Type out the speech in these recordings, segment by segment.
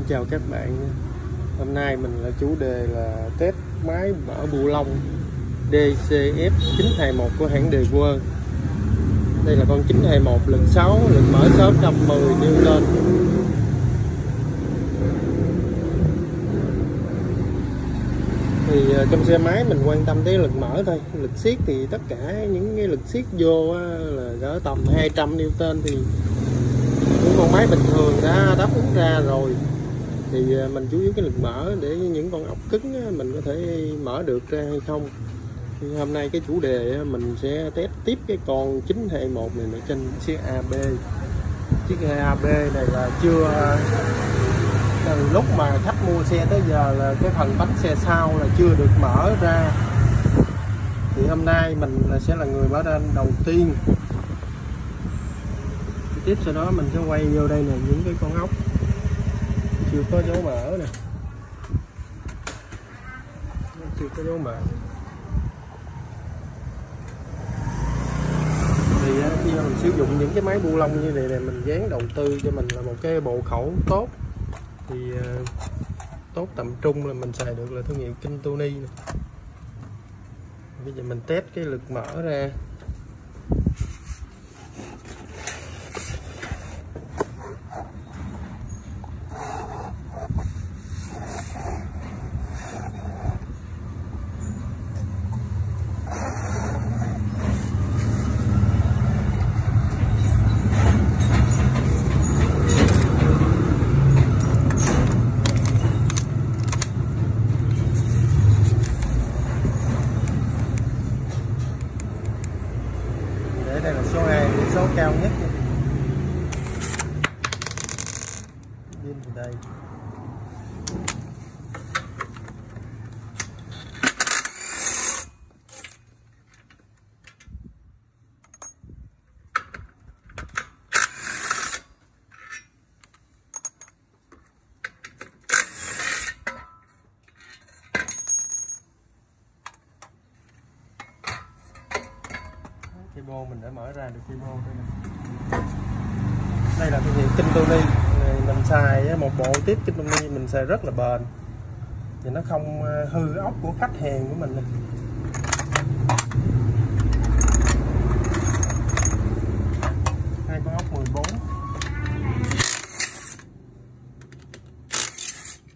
Xin chào các bạn Hôm nay mình là chủ đề là test máy mở bu lông DCF 921 của hãng Đề Quân Đây là con 921 lực 6 lực mở 610 Newton thì ờ, trong xe máy mình quan tâm tới lực mở thôi. Lực siết thì tất cả những cái lực siết vô là cỡ tầm 200 Newton thì những con máy bình thường đã đáp ứng ra rồi thì à, mình chú ý cái lực mở để những con ốc cứng mình có thể mở được ra hay không. Thì hôm nay cái chủ đề mình sẽ test tiếp cái con 921 này ở trên chiếc AB chiếc AB này là chưa à, từ lúc mà khách mua xe tới giờ là cái phần bánh xe sau là chưa được mở ra. Thì hôm nay mình sẽ là người mở ra đầu tiên. Tiếp sau đó mình sẽ quay vô đây là những cái con ốc chưa có dấu mở nè chưa có dấu mở thì khi mà mình sử dụng những cái máy bu lông như này này mình dán đầu tư cho mình là một cái bộ khẩu tốt thì à, tốt tầm trung là mình xài được là thương hiệu Kintoni. Tony này. bây giờ mình test cái lực mở ra để đây là số 2 số cao nhất. Pin từ đây cây bô mình đã mở ra được cây bô đây nè đây là thương hiệu kinh tony mình xài một bộ tiếp kinh tony mình xài rất là bền. Thì nó không ờ, hư ốc của khách hàng của mình này. hai con ốc 14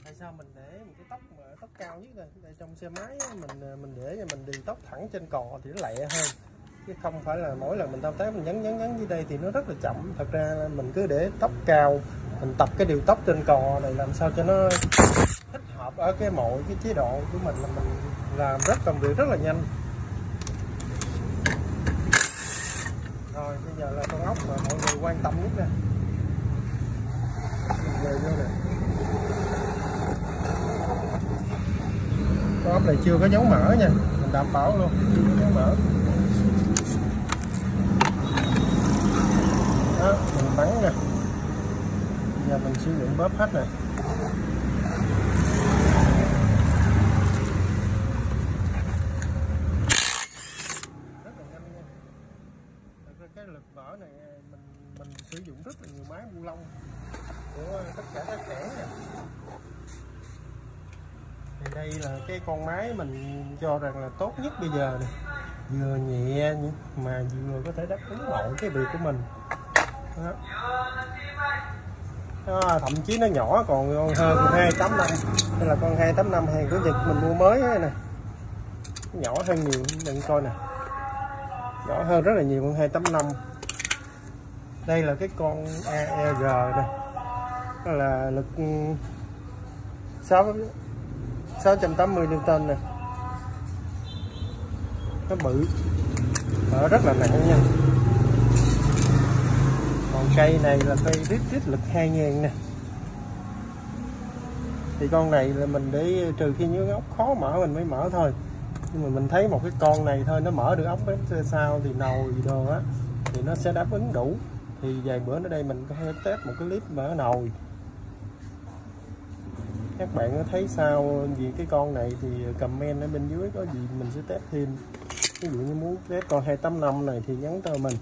tại sao mình để một cái tóc mà tóc cao nhất đây, đây trong xe máy mình ờ, mình để cho mình đi tóc thẳng trên cò thì nó lẹ hơn chứ không phải là mỗi lần mình thao tác mình nhấn nhấn nhấn dưới đây thì nó rất là chậm. Thật ra mình cứ để tóc cao, mình tập cái điều tóc trên cò này làm sao cho nó thích hợp ở cái mọi cái chế độ của mình là mình làm rất, công việc rất là nhanh. Rồi, bây giờ là con ốc mà mọi người quan tâm nhất nè. Về vô nè. Con ốc này chưa có dấu mở nha, mình đảm bảo luôn, chưa có dấu mở đó mình bắn nè. Giờ mình sử dụng bóp hết này, rất là nhanh nha. Thật ra cái lực mở này mình mình sử dụng rất là nhiều máy bu lông của tất cả các hãng nè. Thì đây là cái con máy mình cho rằng là tốt nhất bây giờ này vừa nhẹ mà vừa có thể đáp ứng mọi cái việc của mình đó. Đó, thậm chí nó nhỏ còn con hơn 285 đây là con 285 hàng của Nhật mình mua mới nè. Nhỏ hơn nhiều đừng coi nè. Nhỏ hơn rất là nhiều con 285 đây là cái con AEG này đó là lực ừ, 6 680 Newton nè. Nó bự. Nó rất là nặng nha còn cây này là cây rít rít lực 2000 nè. Thì con này là mình để trừ khi những ốc khó mở mình mới mở thôi. Nhưng mà mình thấy một cái con này thôi, nó mở được ốc bếp sao thì nồi đồ á, thì nó sẽ đáp ứng đủ. Thì vài bữa nữa đây mình có thể test một cái clip mở nồi. Các bạn có thấy sao vì cái con này thì comment ở bên dưới có gì mình sẽ test thêm. Ví dụ như muốn test con 285 này thì nhắn cho mình.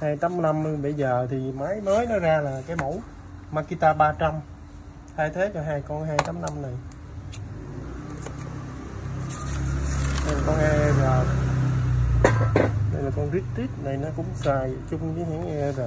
285 bây giờ thì máy mới nó ra là cái mẫu Makita 300 thay thế cho hai con 285 này. Đây là con ER đây là con Ritit này nó cũng xài chung với hãng ER